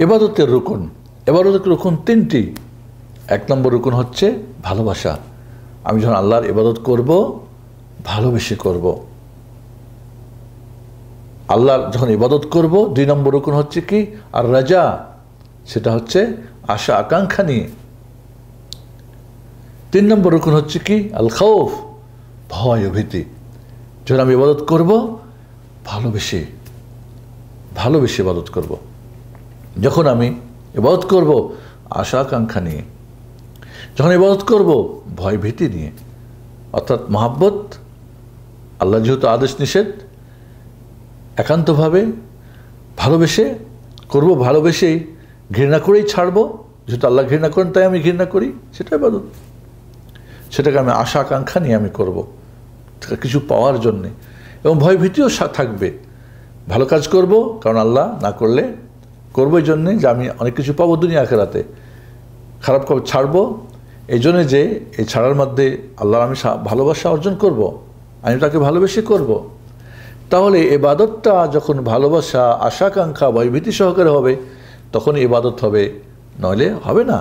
এবাদতের রুকুন। এবাদতের রুকুন তিনটি। এক নম্বর রুকুন হচ্ছে ভালোবাসা। আমি যখন আল্লাহর ইবাদত করব, ভালোবেসে করব। আল্লাহর যখন ইবাদত করব, দুই নম্বর রুকুন হচ্ছে কি? আর রাজা, সেটা হচ্ছে আশা, আকাঙ্ক্ষা নিয়ে। তিন নম্বর রুকুন হচ্ছে কি? আল খৌফ ভয় ও ভীতি। যখন আমি ইবাদত করব, ভালোবেসে ভালোবেসে ইবাদত করব। যখন আমি ইবাদত করব, আশা আকাঙ্ক্ষা নিয়ে, যখন ইবাদত করব, ভয় ভীতি নিয়ে, অর্থাৎ মহাব্বত, আল্লাহ যেহেতু আদেশ নিষেধ, একান্তভাবে ভালোবেসে করব, ভালোবেসেই ঘৃণা করেই ছাড়বো, যেহেতু আল্লাহ ঘৃণা করেন, তাই আমি ঘৃণা করি, সেটাই ইবাদত। সেটাকে আমি আশা আকাঙ্ক্ষা নিয়ে আমি করব কিছু পাওয়ার জন্যে। এবং ভয় ভীতিও থাকবে। ভালো কাজ করব, কারণ আল্লাহ না করলে করব এই জন্যে যে আমি অনেক কিছু পাবো দুনিয়া আখেরাতে খারাপ খবর ছাড়বো এই জন্যে যে এই ছাড়ার মধ্যে আল্লাহর আমি ভালোবাসা অর্জন করব। আমি তাকে ভালোবেসে করব। তাহলে এবাদতটা যখন ভালোবাসা, আশাকাঙ্ক্ষা, ভয়ভীতি সহকারে হবে, তখন এবাদত হবে, নইলে হবে না